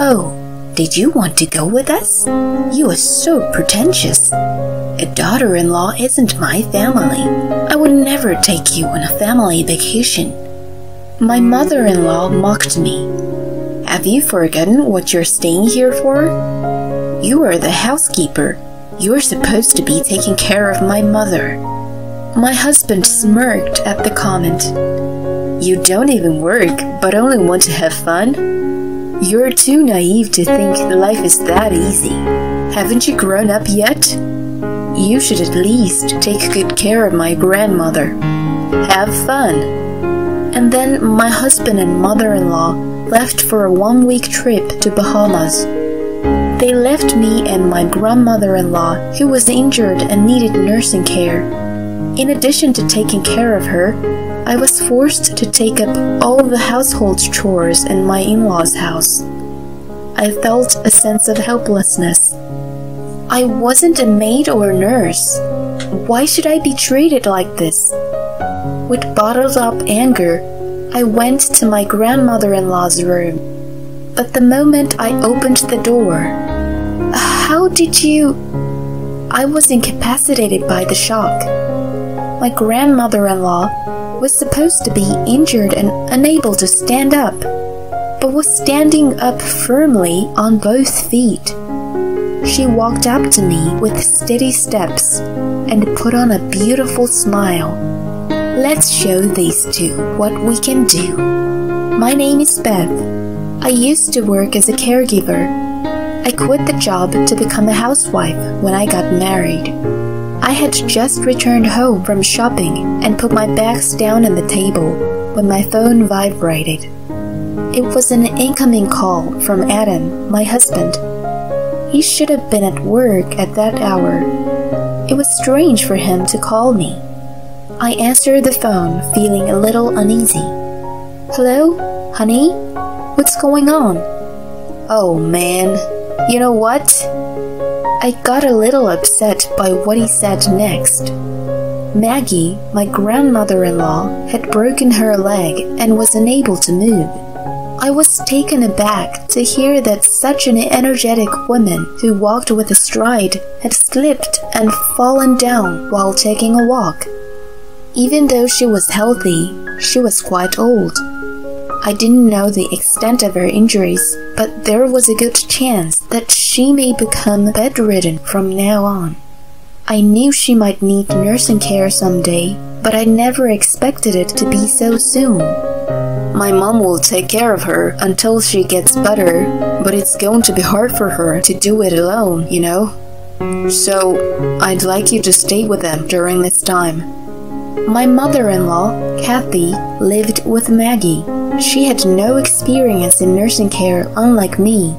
Oh, did you want to go with us? You are so pretentious. A daughter in law isn't my family. I would never take you on a family vacation. My mother in law mocked me. Have you forgotten what you're staying here for? You are the housekeeper. You're supposed to be taking care of my mother. My husband smirked at the comment. You don't even work, but only want to have fun? You're too naive to think life is that easy. Haven't you grown up yet? You should at least take good care of my grandmother. Have fun. And then my husband and mother in law left for a one week trip to Bahamas. They left me and my grandmother in law, who was injured and needed nursing care. In addition to taking care of her, I was forced to take up all the household chores in my in law's house. I felt a sense of helplessness. I wasn't a maid or a nurse. Why should I be treated like this? With bottled up anger, I went to my grandmother in law's room. But the moment I opened the door, how did you? I was incapacitated by the shock. My grandmother in law was supposed to be injured and unable to stand up, but was standing up firmly on both feet. She walked up to me with steady steps and put on a beautiful smile. Let's show these two what we can do. My name is Beth. I used to work as a caregiver. I quit the job to become a housewife when I got married. I had just returned home from shopping and put my bags down on the table when my phone vibrated. It was an incoming call from Adam, my husband. He should have been at work at that hour. It was strange for him to call me. I answered the phone, feeling a little uneasy. Hello, honey? What's going on? Oh man, you know what? I got a little upset by what he said next. Maggie, my grandmother in law, had broken her leg and was unable to move. I was taken aback to hear that such an energetic woman who walked with a stride had slipped and fallen down while taking a walk. Even though she was healthy, she was quite old. I didn't know the extent of her injuries, but there was a good chance that she may become bedridden from now on. I knew she might need nursing care someday, but I never expected it to be so soon. My mom will take care of her until she gets better, but it's going to be hard for her to do it alone, you know? So, I'd like you to stay with them during this time. My mother in law, Kathy, lived with Maggie. She had no experience in nursing care, unlike me,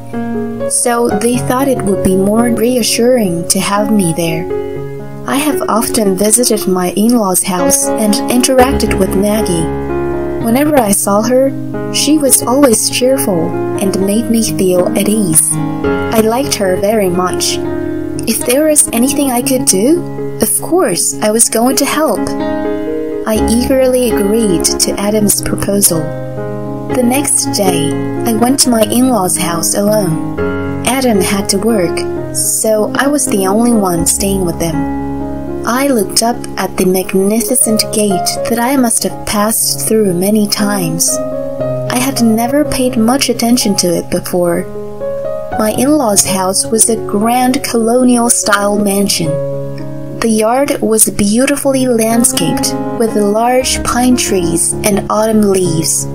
so they thought it would be more reassuring to have me there. I have often visited my in law's house and interacted with Maggie. Whenever I saw her, she was always cheerful and made me feel at ease. I liked her very much. If there was anything I could do, of course I was going to help. I eagerly agreed to Adam's proposal. The next day, I went to my in law's house alone. Adam had to work, so I was the only one staying with them. I looked up at the magnificent gate that I must have passed through many times. I had never paid much attention to it before. My in law's house was a grand colonial style mansion. The yard was beautifully landscaped with large pine trees and autumn leaves.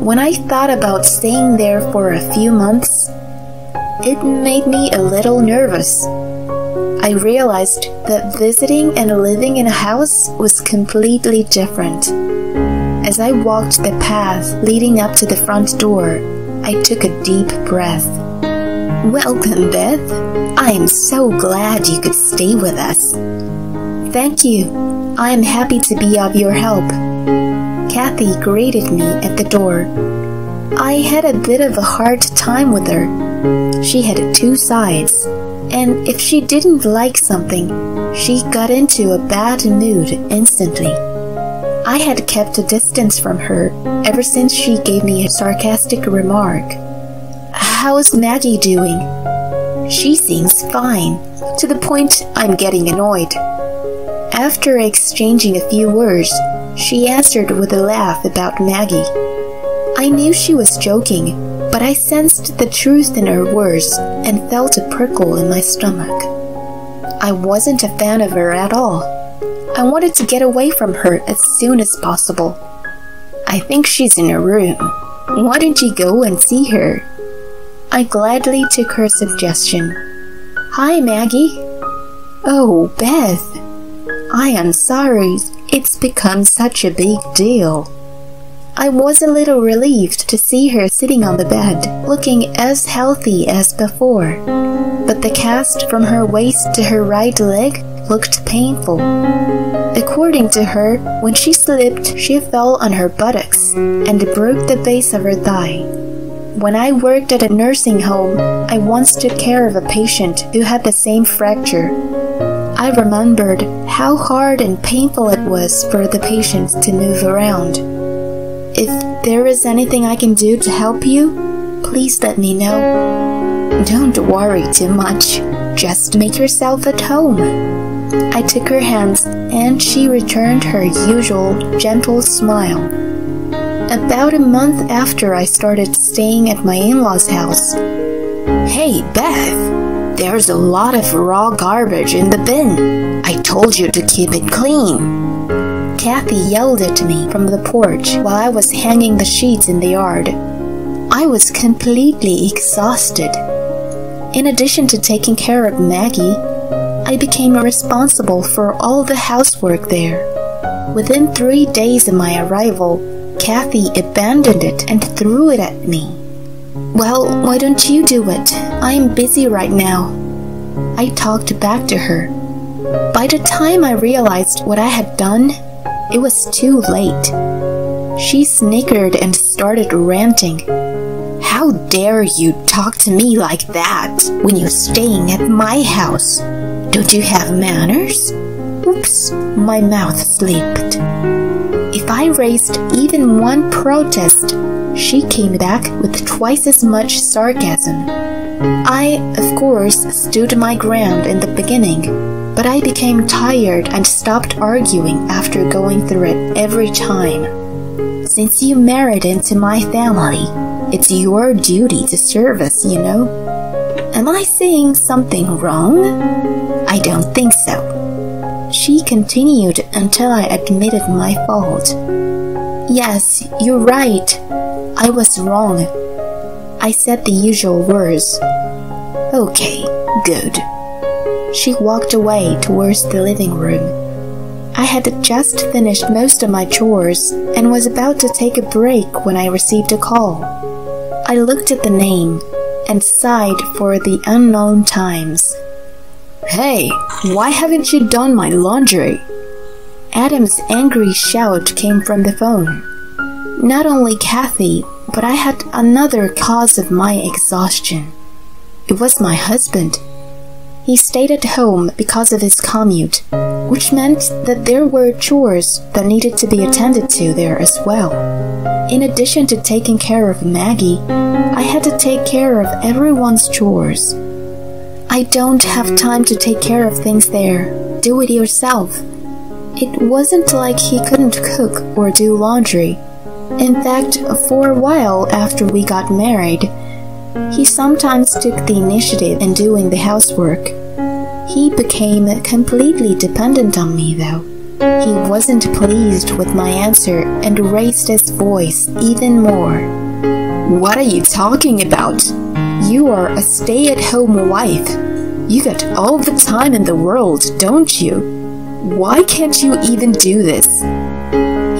When I thought about staying there for a few months, it made me a little nervous. I realized that visiting and living in a house was completely different. As I walked the path leading up to the front door, I took a deep breath. Welcome, Beth. I am so glad you could stay with us. Thank you. I am happy to be of your help. Kathy greeted me at the door. I had a bit of a hard time with her. She had two sides and if she didn't like something, she got into a bad mood instantly. I had kept a distance from her ever since she gave me a sarcastic remark. how's Maggie doing? She seems fine, to the point I'm getting annoyed. After exchanging a few words, she answered with a laugh about Maggie. I knew she was joking, but I sensed the truth in her words and felt a prickle in my stomach. I wasn't a fan of her at all. I wanted to get away from her as soon as possible. I think she's in her room. Why don't you go and see her? I gladly took her suggestion. Hi, Maggie. Oh, Beth. I am sorry it's become such a big deal. I was a little relieved to see her sitting on the bed, looking as healthy as before. But the cast from her waist to her right leg looked painful. According to her, when she slipped, she fell on her buttocks and broke the base of her thigh. When I worked at a nursing home, I once took care of a patient who had the same fracture. I remembered how hard and painful it was for the patients to move around. If there is anything I can do to help you, please let me know. Don't worry too much. Just make yourself at home. I took her hands and she returned her usual gentle smile. About a month after I started staying at my in-laws' house. Hey, Beth, there's a lot of raw garbage in the bin. I told you to keep it clean. Kathy yelled at me from the porch while I was hanging the sheets in the yard. I was completely exhausted. In addition to taking care of Maggie, I became responsible for all the housework there. Within three days of my arrival, Kathy abandoned it and threw it at me. Well, why don't you do it? I am busy right now. I talked back to her. By the time I realized what I had done, it was too late. She snickered and started ranting. How dare you talk to me like that when you're staying at my house? Don't you have manners? Oops, my mouth slipped. If I raised even one protest, she came back with twice as much sarcasm. I, of course, stood my ground in the beginning, but I became tired and stopped arguing after going through it every time. Since you married into my family, it's your duty to serve us, you know. Am I saying something wrong? I don't think so. She continued until I admitted my fault. Yes, you're right. I was wrong. I said the usual words. Okay, good. She walked away towards the living room. I had just finished most of my chores and was about to take a break when I received a call. I looked at the name and sighed for the unknown times. Hey, why haven't you done my laundry? Adam's angry shout came from the phone. Not only Kathy, but I had another cause of my exhaustion. It was my husband. He stayed at home because of his commute, which meant that there were chores that needed to be attended to there as well. In addition to taking care of Maggie, I had to take care of everyone's chores. I don't have time to take care of things there. Do it yourself. It wasn't like he couldn't cook or do laundry. In fact, for a while after we got married, he sometimes took the initiative in doing the housework. He became completely dependent on me, though. He wasn't pleased with my answer and raised his voice even more. What are you talking about? You are a stay at home wife. You got all the time in the world, don't you? Why can't you even do this?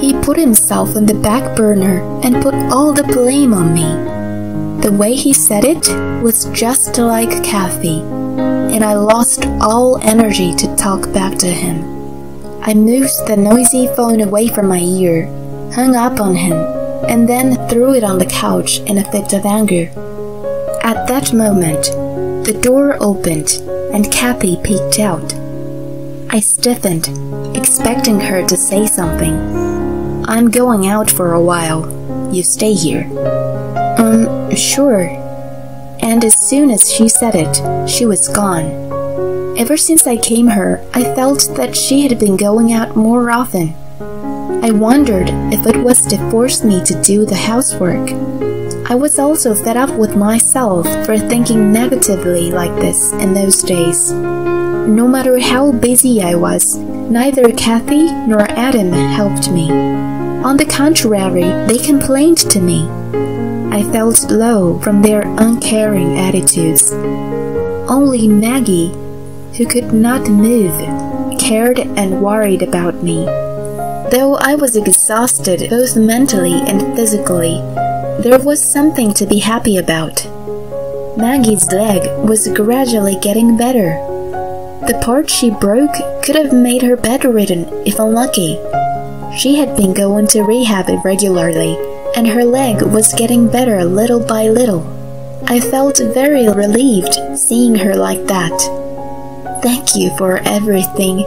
He put himself on the back burner and put all the blame on me. The way he said it was just like Kathy, and I lost all energy to talk back to him. I moved the noisy phone away from my ear, hung up on him, and then threw it on the couch in a fit of anger. At that moment, the door opened and Kathy peeked out. I stiffened, expecting her to say something. I'm going out for a while. You stay here. Um, sure. and as soon as she said it, she was gone. Ever since I came here, I felt that she had been going out more often. I wondered if it was to force me to do the housework. I was also fed up with myself for thinking negatively like this in those days. No matter how busy I was, neither Kathy nor Adam helped me. On the contrary, they complained to me. I felt low from their uncaring attitudes. Only Maggie who could not move, cared and worried about me. Though I was exhausted both mentally and physically, there was something to be happy about. Maggie's leg was gradually getting better. The part she broke could have made her bedridden if unlucky. She had been going to rehab regularly, and her leg was getting better little by little. I felt very relieved seeing her like that. Thank you for everything.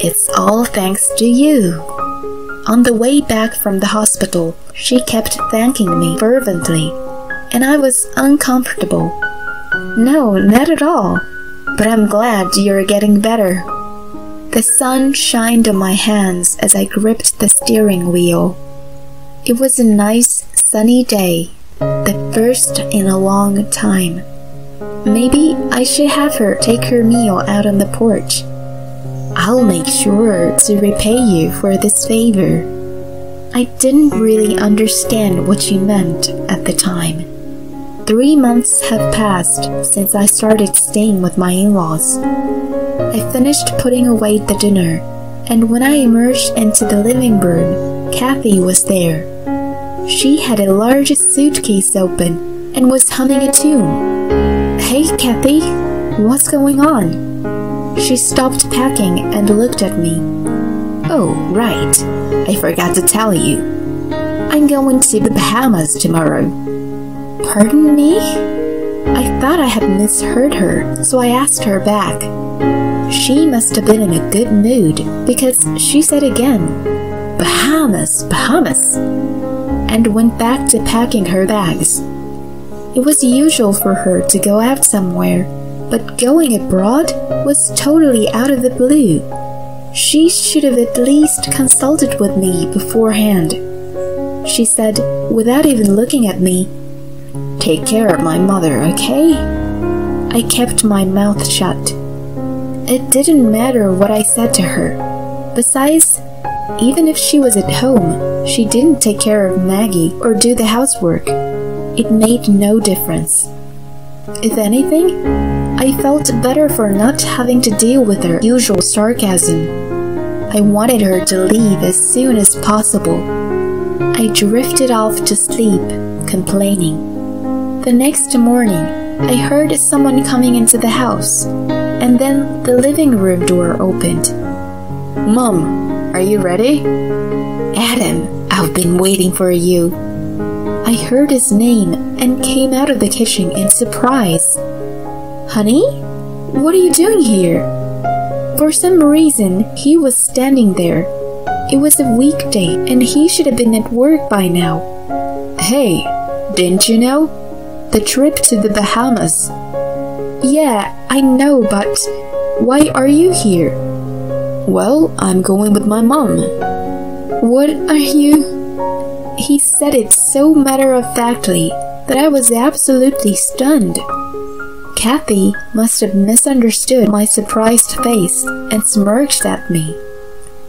It's all thanks to you. On the way back from the hospital, she kept thanking me fervently, and I was uncomfortable. No, not at all. But I'm glad you're getting better. The sun shined on my hands as I gripped the steering wheel. It was a nice, sunny day, the first in a long time. Maybe I should have her take her meal out on the porch. I'll make sure to repay you for this favor. I didn't really understand what she meant at the time. Three months have passed since I started staying with my in laws. I finished putting away the dinner, and when I emerged into the living room, Kathy was there. She had a large suitcase open and was humming a tune. Hey, Kathy, what's going on? She stopped packing and looked at me. Oh, right. I forgot to tell you. I'm going to the Bahamas tomorrow. Pardon me? I thought I had misheard her, so I asked her back. She must have been in a good mood because she said again, Bahamas, Bahamas, and went back to packing her bags. It was usual for her to go out somewhere, but going abroad was totally out of the blue. She should have at least consulted with me beforehand. She said, without even looking at me, Take care of my mother, okay? I kept my mouth shut. It didn't matter what I said to her. Besides, even if she was at home, she didn't take care of Maggie or do the housework it made no difference. If anything, I felt better for not having to deal with her usual sarcasm. I wanted her to leave as soon as possible. I drifted off to sleep, complaining. The next morning, I heard someone coming into the house, and then the living room door opened. Mom, are you ready? Adam, I've been waiting for you. I heard his name and came out of the kitchen in surprise. Honey? What are you doing here? For some reason, he was standing there. It was a weekday and he should have been at work by now. Hey, didn't you know? The trip to the Bahamas. Yeah, I know, but why are you here? Well, I'm going with my mom. What are you? He said it so matter of factly that I was absolutely stunned. Kathy must have misunderstood my surprised face and smirched at me.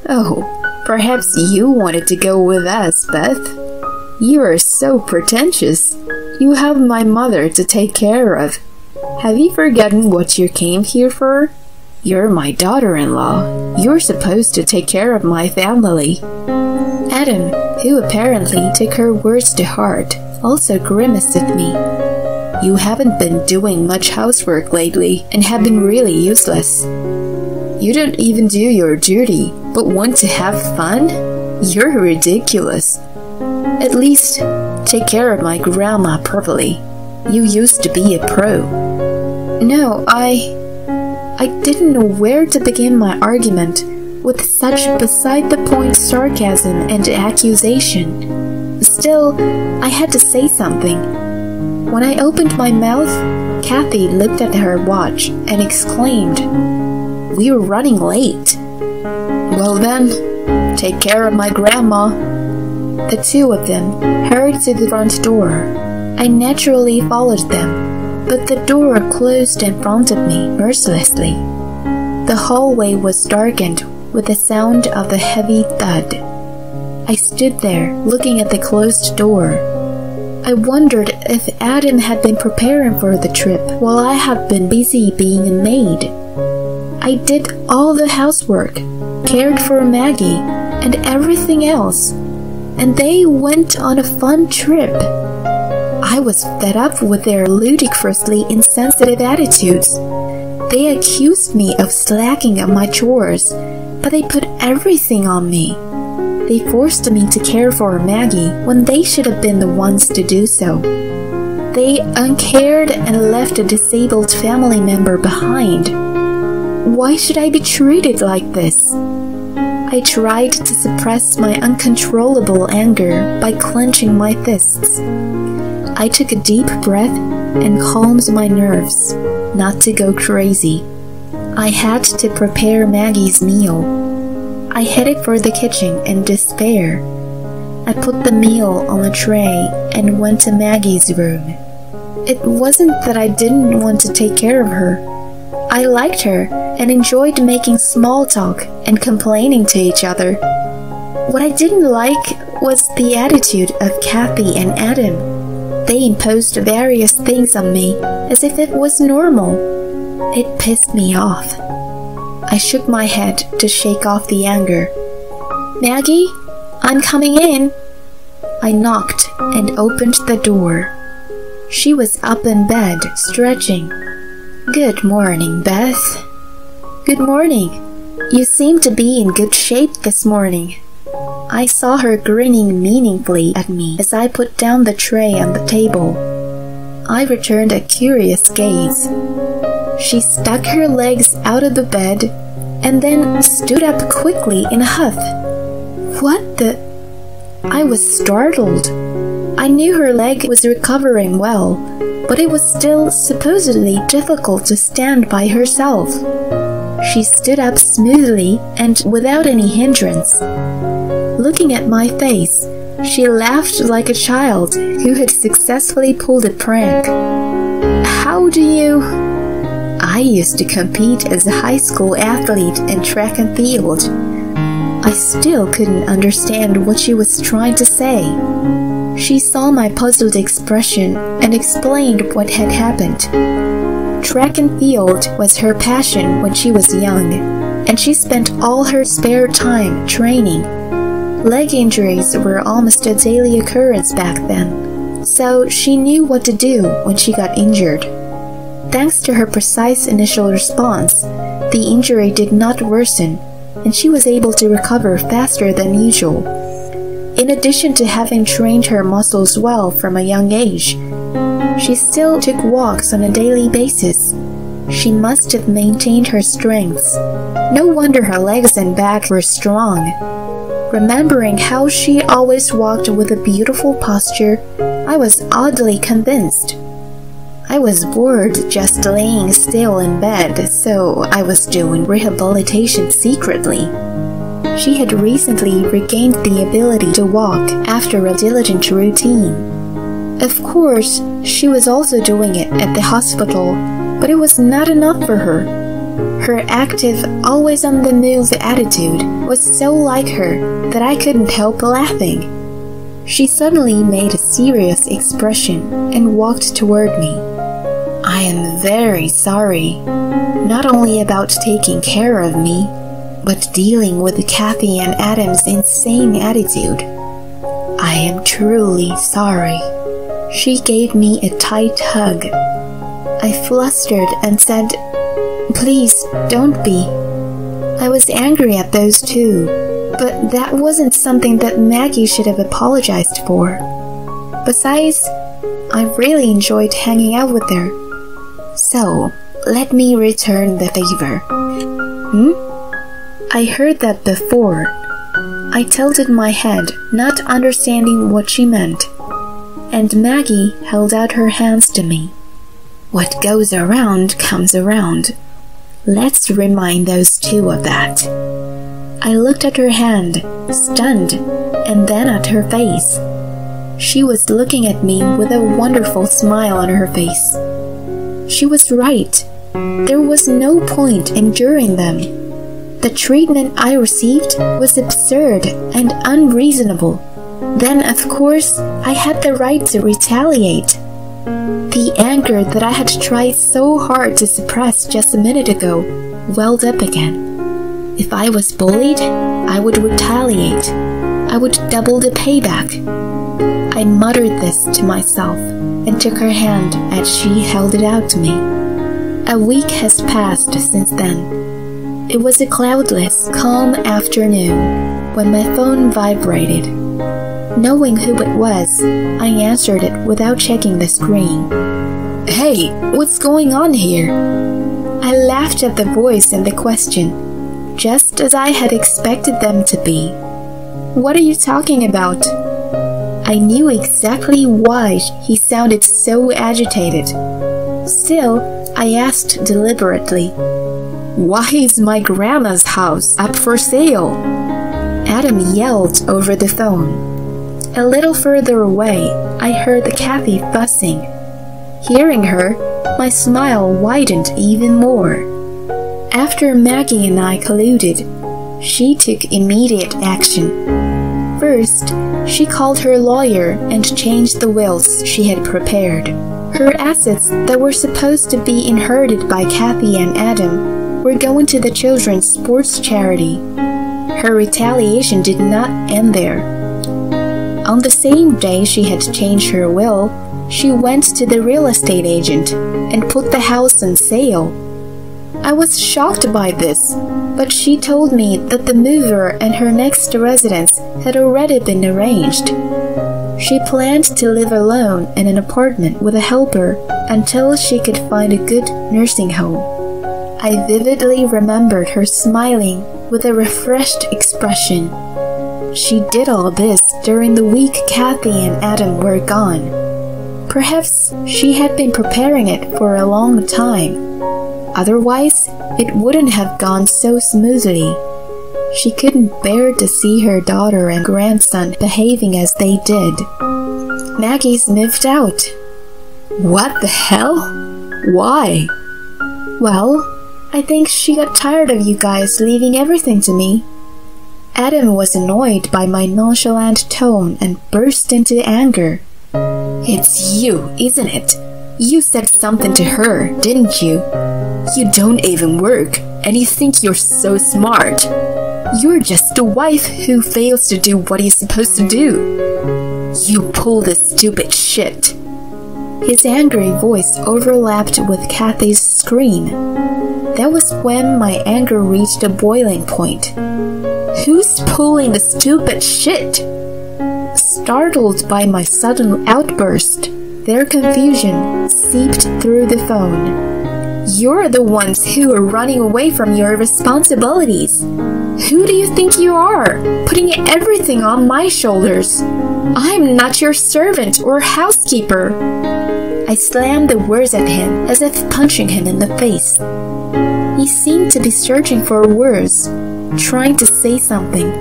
Oh, perhaps you wanted to go with us, Beth. You are so pretentious. You have my mother to take care of. Have you forgotten what you came here for? You're my daughter-in-law. You're supposed to take care of my family. Adam, who apparently took her words to heart, also grimaced at me. You haven't been doing much housework lately and have been really useless. You don't even do your duty, but want to have fun? You're ridiculous. At least, take care of my grandma properly. You used to be a pro. No, I... I didn't know where to begin my argument with such beside the point sarcasm and accusation. Still, I had to say something. When I opened my mouth, Kathy looked at her watch and exclaimed, We're running late. Well then, take care of my grandma. The two of them hurried to the front door. I naturally followed them, but the door closed in front of me mercilessly. The hallway was darkened with the sound of a heavy thud. I stood there looking at the closed door. I wondered if Adam had been preparing for the trip while I had been busy being a maid. I did all the housework, cared for Maggie, and everything else, and they went on a fun trip. I was fed up with their ludicrously insensitive attitudes. They accused me of slacking on my chores, but they put everything on me. They forced me to care for Maggie when they should have been the ones to do so. They uncared and left a disabled family member behind. Why should I be treated like this? I tried to suppress my uncontrollable anger by clenching my fists. I took a deep breath and calmed my nerves, not to go crazy. I had to prepare Maggie's meal. I headed for the kitchen in despair. I put the meal on a tray and went to Maggie's room. It wasn't that I didn't want to take care of her. I liked her and enjoyed making small talk and complaining to each other. What I didn't like was the attitude of Kathy and Adam. They imposed various things on me as if it was normal. It pissed me off. I shook my head to shake off the anger. Maggie, I'm coming in. I knocked and opened the door. She was up in bed, stretching. Good morning, Beth. Good morning. You seem to be in good shape this morning. I saw her grinning meaningfully at me as I put down the tray on the table. I returned a curious gaze. She stuck her legs out of the bed and then stood up quickly in a huff. What the? I was startled. I knew her leg was recovering well, but it was still supposedly difficult to stand by herself. She stood up smoothly and without any hindrance. Looking at my face, she laughed like a child who had successfully pulled a prank. How do you? I used to compete as a high school athlete in track and field. I still couldn't understand what she was trying to say. She saw my puzzled expression and explained what had happened. Track and field was her passion when she was young, and she spent all her spare time training. Leg injuries were almost a daily occurrence back then, so she knew what to do when she got injured. Thanks to her precise initial response, the injury did not worsen, and she was able to recover faster than usual. In addition to having trained her muscles well from a young age, she still took walks on a daily basis. She must have maintained her strengths. No wonder her legs and back were strong. Remembering how she always walked with a beautiful posture, I was oddly convinced. I was bored just laying still in bed, so I was doing rehabilitation secretly. She had recently regained the ability to walk after a diligent routine. Of course, she was also doing it at the hospital, but it was not enough for her. Her active, always on the move attitude was so like her that I couldn't help laughing. She suddenly made a serious expression and walked toward me. I am very sorry, not only about taking care of me, but dealing with Kathy and Adam's insane attitude. I am truly sorry. She gave me a tight hug. I flustered and said, Please don't be. I was angry at those two, but that wasn't something that Maggie should have apologized for. Besides, I really enjoyed hanging out with her. So, let me return the favor. Hmm? I heard that before. I tilted my head, not understanding what she meant. And Maggie held out her hands to me. What goes around comes around. Let's remind those two of that. I looked at her hand, stunned, and then at her face. She was looking at me with a wonderful smile on her face. She was right. There was no point in enduring them. The treatment I received was absurd and unreasonable. Then, of course, I had the right to retaliate. The anger that I had tried so hard to suppress just a minute ago welled up again. If I was bullied, I would retaliate. I would double the payback. I muttered this to myself and took her hand as she held it out to me. A week has passed since then. It was a cloudless, calm afternoon when my phone vibrated. Knowing who it was, I answered it without checking the screen. Hey, what's going on here? I laughed at the voice and the question, just as I had expected them to be. What are you talking about? I knew exactly why he sounded so agitated. Still, I asked deliberately, Why is my grandma's house up for sale? Adam yelled over the phone. A little further away, I heard the Kathy fussing. Hearing her, my smile widened even more. After Maggie and I colluded, she took immediate action. First, she called her lawyer and changed the wills she had prepared. Her assets that were supposed to be inherited by Kathy and Adam were going to the children's sports charity. Her retaliation did not end there. On the same day she had changed her will, she went to the real estate agent and put the house on sale. I was shocked by this, but she told me that the mover and her next residence had already been arranged. She planned to live alone in an apartment with a helper until she could find a good nursing home. I vividly remembered her smiling with a refreshed expression. She did all this during the week Kathy and Adam were gone. Perhaps she had been preparing it for a long time Otherwise, it wouldn't have gone so smoothly. She couldn't bear to see her daughter and grandson behaving as they did. Maggie's moved out. What the hell? Why? Well, I think she got tired of you guys leaving everything to me. Adam was annoyed by my nonchalant tone and burst into anger. It's you, isn't it? You said something to her, didn't you? You don't even work, and you think you're so smart. You're just a wife who fails to do what he's supposed to do. You pull this stupid shit. His angry voice overlapped with Kathy's scream. That was when my anger reached a boiling point. Who's pulling the stupid shit? Startled by my sudden outburst, their confusion seeped through the phone. You're the ones who are running away from your responsibilities. Who do you think you are, putting everything on my shoulders? I'm not your servant or housekeeper. I slammed the words at him as if punching him in the face. He seemed to be searching for words, trying to say something,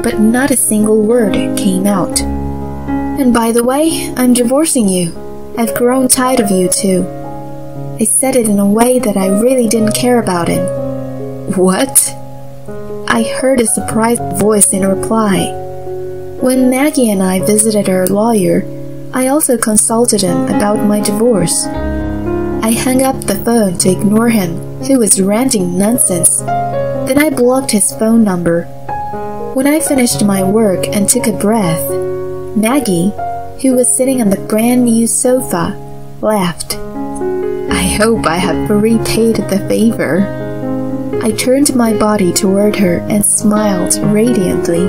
but not a single word came out. And by the way, I'm divorcing you. I've grown tired of you too. I said it in a way that I really didn't care about him. What? I heard a surprised voice in reply. When Maggie and I visited our lawyer, I also consulted him about my divorce. I hung up the phone to ignore him, who was ranting nonsense. Then I blocked his phone number. When I finished my work and took a breath, Maggie, who was sitting on the brand new sofa, laughed. I hope I have repaid the favor. I turned my body toward her and smiled radiantly.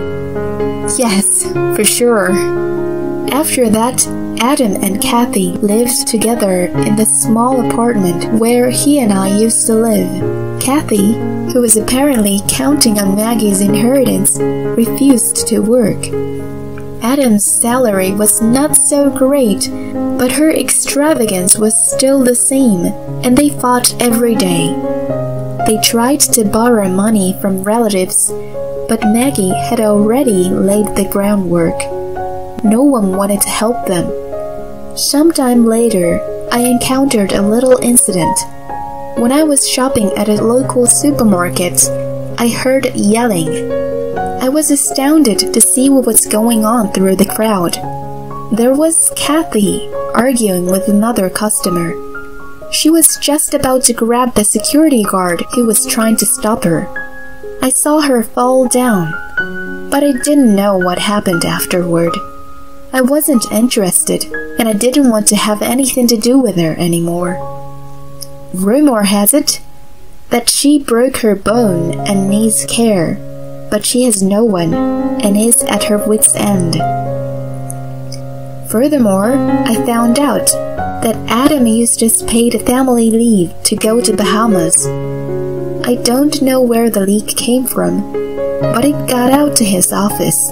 Yes, for sure. After that, Adam and Kathy lived together in the small apartment where he and I used to live. Kathy, who was apparently counting on Maggie's inheritance, refused to work. Adam's salary was not so great, but her extravagance was still the same, and they fought every day. They tried to borrow money from relatives, but Maggie had already laid the groundwork. No one wanted to help them. Sometime later, I encountered a little incident. When I was shopping at a local supermarket, I heard yelling. I was astounded to see what was going on through the crowd. There was Kathy arguing with another customer. She was just about to grab the security guard who was trying to stop her. I saw her fall down, but I didn't know what happened afterward. I wasn't interested, and I didn't want to have anything to do with her anymore. Rumor has it that she broke her bone and needs care but she has no one and is at her wits' end. Furthermore, I found out that Adam used his paid family leave to go to Bahamas. I don't know where the leak came from, but it got out to his office.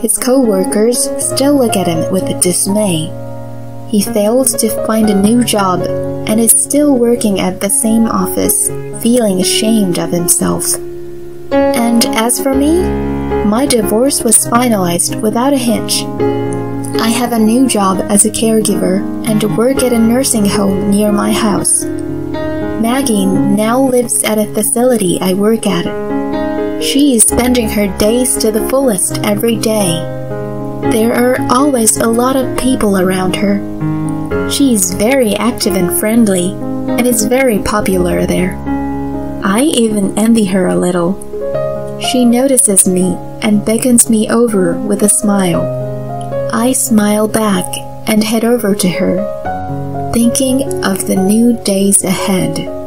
His co-workers still look at him with dismay. He failed to find a new job and is still working at the same office, feeling ashamed of himself. And as for me, my divorce was finalized without a hitch. I have a new job as a caregiver and work at a nursing home near my house. Maggie now lives at a facility I work at. She is spending her days to the fullest every day. There are always a lot of people around her. She is very active and friendly, and is very popular there. I even envy her a little. She notices me and beckons me over with a smile. I smile back and head over to her, thinking of the new days ahead.